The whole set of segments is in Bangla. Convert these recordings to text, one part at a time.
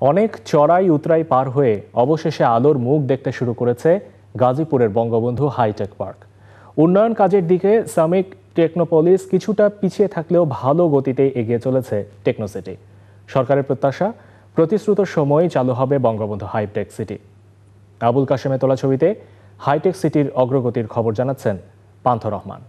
অনেক চড়াই উতরাই পার হয়ে অবশেষে আলোর মুখ দেখতে শুরু করেছে গাজীপুরের বঙ্গবন্ধু হাইটেক পার্ক। উন্নয়ন কাজের দিকে সামিক টেকনোপলিস কিছুটা পিছিয়ে থাকলেও ভালো গতিতে এগিয়ে চলেছে টেকনোসিটি। সরকারের প্রত্যাশা, প্রতিশ্রুত সময় চালু হবে বঙ্গবন্ধু হাইটেক সিটি। আবুল কাশেমে তোলা ছবিতে হাইটেক সিটির অগ্রগতির খবর জানাচ্ছেন পান্থ রহমান।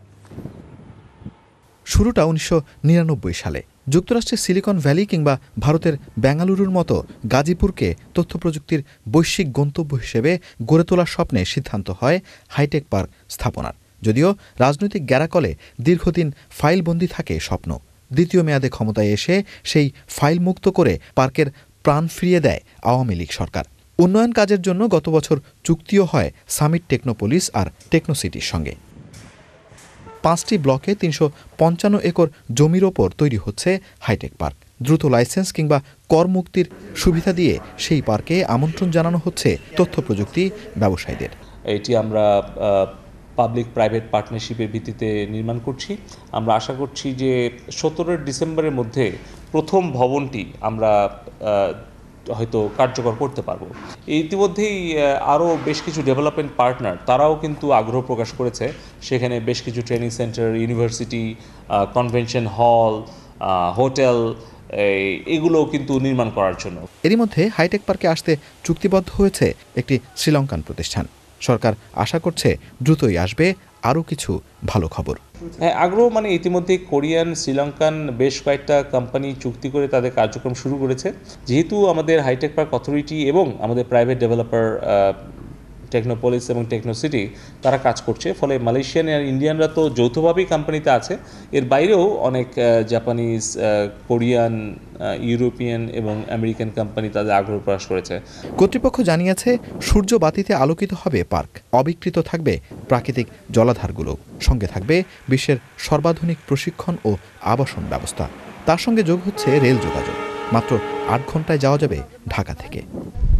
শুরুটা উনিশশো নিরানব্বই সালে। যুক্তরাষ্ট্রের সিলিকন ভ্যালি কিংবা ভারতের বেঙ্গালুরুর মতো গাজীপুরকে তথ্য প্রযুক্তির বৈশ্বিক গন্তব্য হিসেবে গড়ে তোলার স্বপ্নে সিদ্ধান্ত হয় হাইটেক পার্ক স্থাপনার। যদিও রাজনৈতিক গ্যারাকলে দীর্ঘদিন ফাইলবন্দি থাকে স্বপ্ন। দ্বিতীয় মেয়াদে ক্ষমতায় এসে সেই ফাইল মুক্ত করে পার্কের প্রাণ ফিরিয়ে দেয় আওয়ামী লীগ সরকার। উন্নয়ন কাজের জন্য গত বছর চুক্তিও হয় সামিট টেকনোপলিস আর টেকনোসিটির সঙ্গে। পাঁচটি ব্লকে তিনশো পঞ্চান্ন একর জমির ওপর তৈরি হচ্ছে হাইটেক পার্ক। দ্রুত লাইসেন্স কিংবা কর মুক্তির সুবিধা দিয়ে সেই পার্কে আমন্ত্রণ জানানো হচ্ছে তথ্য প্রযুক্তি ব্যবসায়ীদের। এটি আমরা পাবলিক প্রাইভেট পার্টনারশিপের ভিত্তিতে নির্মাণ করছি। আমরা আশা করছি যে সতেরোই ডিসেম্বরের মধ্যে প্রথম ভবনটি আমরা হয়তো কার্যকর করতে পারব। ইতিমধ্যেই আরও বেশ কিছু ডেভেলপমেন্ট পার্টনার তারাও কিন্তু আগ্রহ প্রকাশ করেছে। সেখানে বেশ কিছু training centre university convention hall hotel এগুলো কিন্তু নির্মাণ করার জন্য। এরই মধ্যে হাইটেক পার্কে আসতে চুক্তিবদ্ধ হয়েছে একটি শ্রীলঙ্কান প্রতিষ্ঠান। সরকার আশা করছে দ্রুতই আসবে আরও কিছু ভালো খবর। হ্যাঁ আগ্রহ মানে ইতিমধ্যে কোরিয়ান, শ্রীলঙ্কান বেশ কয়েকটা কোম্পানি চুক্তি করে তাদের কার্যক্রম শুরু করেছে। যেহেতু আমাদের হাইটেক পার্ক অথরিটি এবং আমাদের প্রাইভেট ডেভেলপার টেকনোপলিস এবং টেকনোসিটি তারা কাজ করছে। ফলে মালয়েশিয়ান আর ইন্ডিয়ানরা তো যৌথভাবেই কোম্পানিতে আছে। এর বাইরেও অনেক জাপানিজ কোরিয়ান ইউরোপিয়ান এবং আমেরিকান কোম্পানি তাদের আগ্রহ প্রকাশ করেছে। কর্তৃপক্ষ জানিয়েছে সূর্য বাতিতে আলোকিত হবে পার্ক। অবিকৃত থাকবে প্রাকৃতিক জলাধারগুলো। সঙ্গে থাকবে বিশ্বের সর্বাধুনিক প্রশিক্ষণ ও আবাসন ব্যবস্থা। তার সঙ্গে যোগ হচ্ছে রেল যোগাযোগ। মাত্র আট ঘন্টায় যাওয়া যাবে ঢাকা থেকে।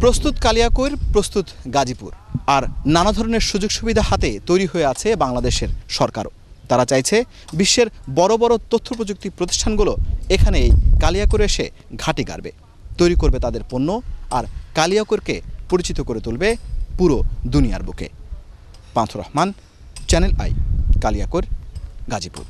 প্রস্তুত কালিয়াকৈর প্রস্তুত গাজীপুর। আর নানা ধরনের সুযোগ সুবিধা হাতে তৈরি হয়ে আছে বাংলাদেশের সরকারও। তারা চাইছে বিশ্বের বড় বড় তথ্য প্রযুক্তি প্রতিষ্ঠানগুলো এখানে এই কালিয়াকৈরে এসে ঘাঁটি গাড়বে। তৈরি করবে তাদের পণ্য আর কালিয়াকৈরকে পরিচিত করে তুলবে পুরো দুনিয়ার বুকে। Pantha Rahman, channel I, Kaliakair, Gazipur.